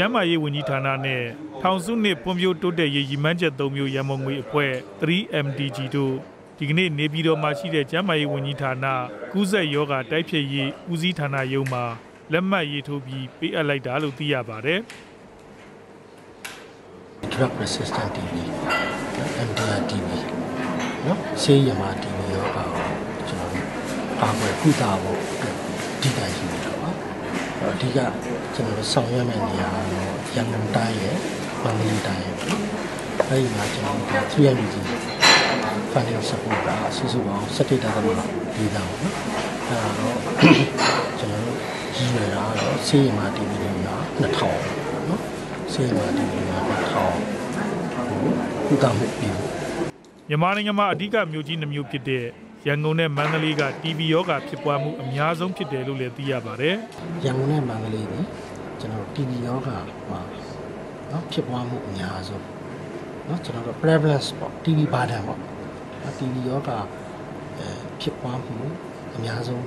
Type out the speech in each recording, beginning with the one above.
ကျန်းမာရေးဝန်ကြီးဌာနနဲ့ထောင်စုနှစ်ပွံ့ဖြိုးတိုးတက်ရေးရည်မှန်းချက်၃မျိုးရန်ပုံငွေအဖွဲ့ 3MDG တို့ဒီကနေ့နေပြည်တော်မှာရှိတဲ့ကျန်းမာရေးဝန်ကြီးဌာနကုသယောဂတိုက်ဖြည့်ရေးဦးစီးဌာနရုံးမှာလက်မှတ်ရေးထိုးပြီးပေးအပ်လိုက်တာလို့သိရပါတယ်။ drug resistant TB နော် MDR TB နော်ဆေးရမှာ TB ရောပါကျွန်တော်တို့ပါပွဲကုသဖို့အဓိကရှိနေတာပါ အဓိကကျွန်တော်တို့ဆောင်ရွက်မယ့်နေရာကတော့ရန်ကုန်တိုင်းရဲ့မန္တလေးတိုင်းရဲ့ပေါ့အဲဒီမှာကျွန်တော်တို့ 3MG funding support ကစုစုပေါင်း17တာသမဒေတာပေါ့နော်အဲဒါတော့ကျွန်တော်တို့ရည်ရွယ်တာကတော့ဆေးရမှာ TB တွေက2000နော်ဆေးရမှာ TB တွေက2000ကုသမှုပြုမြန်မာနိုင်ငံမှာအဓိကမြို့ကြီးနှမျိုးဖြစ်တဲ့ ရန်ကုန်နဲ့မန္တလေးက TB ရောဂါဖြစ်ပွားမှုအများဆုံးဖြစ်တယ်လို့လည်းသိရပါတယ် ရန်ကုန်နဲ့မန္တလေးนี่ကျွန်တော်တို့ TB ရောဂါမှာเนาะဖြစ်ပွားမှုအများဆုံးเนาะကျွန်တော်တို့ prevalence ပေါ့ TB burden ပေါ့နော် TB ရောဂါအဲဖြစ်ပွားမှုအများဆုံး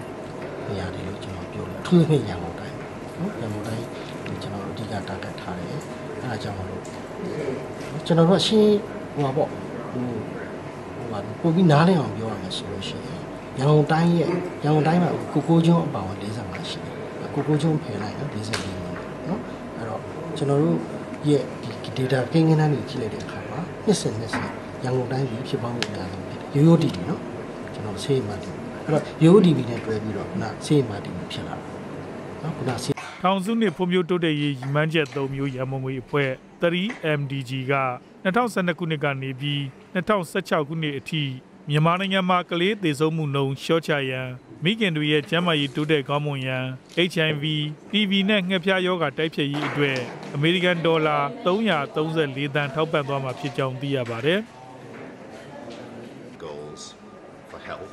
နေရာတွေလို့ကျွန်တော်ပြောလို့အထူးသဖြင့်ရန်ကုန်တိုင်းเนาะရန်ကုန်တိုင်းဒီကျွန်တော်တို့အဓိက target ထားတယ်အဲဒါကြောင့်မလို့ကျွန်တော်တို့ရှင်းဟိုပါပေါ့ဟို ဟိုပါပို့ပြီးနားလည်အောင်ပြောရမယ်ဆိုလို့ရှိရင်ရန်ကုန်တိုင်းရဲ့ရန်ကုန်တိုင်းမှာကိုကိုကျွန်းအပါဝင်45ရှိတယ်ကိုကိုကျွန်းဖယ်လိုက်နော်44မိနစ်နော်အဲ့တော့ကျွန်တော်တို့ရဲ့ဒီ data ကိန်းဂဏန်းတွေကြည့်လိုက်တဲ့အခါမှာနှစ်စဉ်နှစ်စဉ်ရန်ကုန်တိုင်းကြီးဖြစ်ပေါင်းမှုအများဆုံးဖြစ်တယ်ရိုးရိုးတီတီနော်ကျွန်တော်ဆေးမှတီအဲ့တော့ရိုးရိုးတီတီနဲ့တွဲပြီးတော့ခုနဆေးမှတီဖြစ်လာတာနော်ခုနဆေး။ ထောင်စုနှစ်ဖွံ့ဖြိုးတိုးတက်ရေးရည်မှန်းချက်၃မျိုးရန်ပုံငွေအဖွဲ့ 3MDG က2012ခုနှစ်ကနေပြီး2016ခုနှစ်အထိမြန်မာနိုင်ငံမှာကလေးသေဆုံးမှုနှုန်းလျှော့ချရန်မိခင်တွေရဲ့ကျန်းမာရေးတိုးတက်ကောင်းမွန်ရန် HIV, TB နဲ့ငှက်ဖျားရောဂါတိုက်ဖျက်ရေးအတွက်အမေရိကန်ဒေါ်လာ334သန်းထောက်ပံ့သွားမှာဖြစ်ကြောင်းသိရပါတယ်။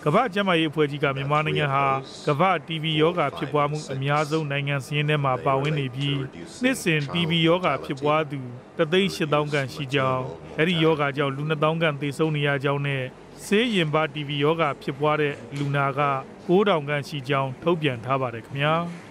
ကမ္ဘာ့ကျန်းမာရေးအဖွဲ့ကြီးကမြန်မာနိုင်ငံဟာကမ္ဘာ့ TB ရောဂါဖြစ်ပွားမှုအများဆုံးနိုင်ငံစည်းရင်းထဲမှာပါဝင်နေပြီးနှစ်စဉ် TB ရောဂါဖြစ်ပွားသူ3,800ခန့်ရှိကြောင်းအဲဒီရောဂါကြောင့်လူ2,000ခန့်သေဆုံးနေရကြောင်းနဲ့ဆေးရင်ပါ TB ရောဂါဖြစ်ပွားတဲ့လူနာက9,000ခန့်ရှိကြောင်းထုတ်ပြန်ထားပါတယ်ခင်ဗျာ။